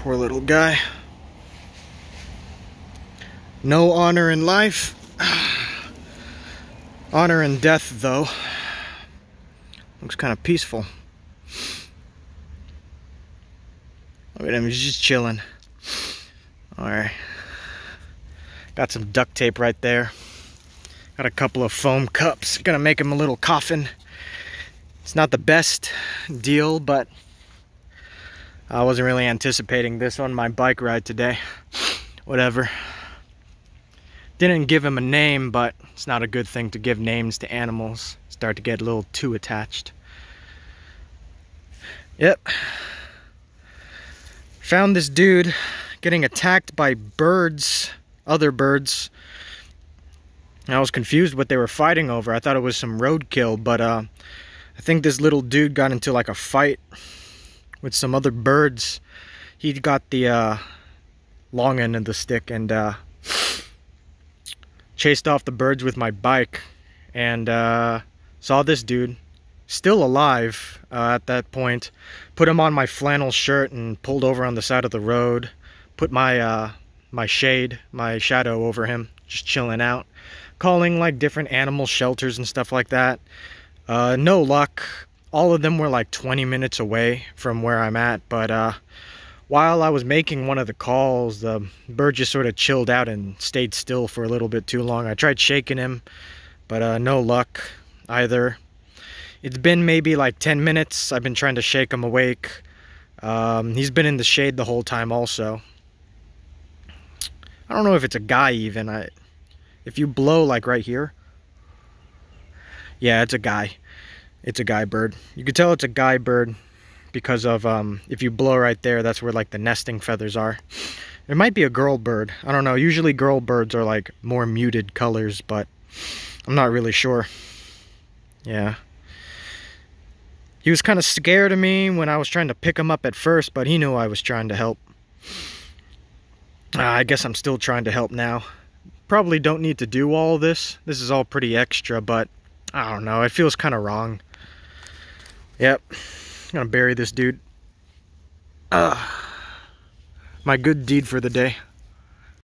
Poor little guy. No honor in life. honor in death, though. Looks kind of peaceful. Look at him, he's just chilling. Alright. Got some duct tape right there. Got a couple of foam cups. Gonna make him a little coffin. It's not the best deal, but I wasn't really anticipating this on my bike ride today. Whatever. Didn't give him a name, but it's not a good thing to give names to animals. Start to get a little too attached. Yep. Found this dude getting attacked by birds, other birds. I was confused what they were fighting over. I thought it was some roadkill, but uh, I think this little dude got into like a fight with some other birds. He got the uh, long end of the stick and uh, chased off the birds with my bike. And uh, saw this dude still alive uh, at that point. Put him on my flannel shirt and pulled over on the side of the road. Put my uh, my shade my shadow over him just chilling out. Calling like different animal shelters and stuff like that. Uh, no luck all of them were like 20 minutes away from where I'm at but uh, while I was making one of the calls, the bird just sort of chilled out and stayed still for a little bit too long. I tried shaking him, but uh, no luck either. It's been maybe like 10 minutes. I've been trying to shake him awake. Um, he's been in the shade the whole time also. I don't know if it's a guy even. I, if you blow like right here, yeah, it's a guy. It's a guy bird. You can tell it's a guy bird because of um, if you blow right there, that's where like the nesting feathers are. It might be a girl bird. I don't know. Usually girl birds are like more muted colors, but I'm not really sure. Yeah. He was kind of scared of me when I was trying to pick him up at first, but he knew I was trying to help. Uh, I guess I'm still trying to help now. Probably don't need to do all this. This is all pretty extra, but I don't know. It feels kind of wrong. Yep. I'm gonna bury this dude. Uh, my good deed for the day.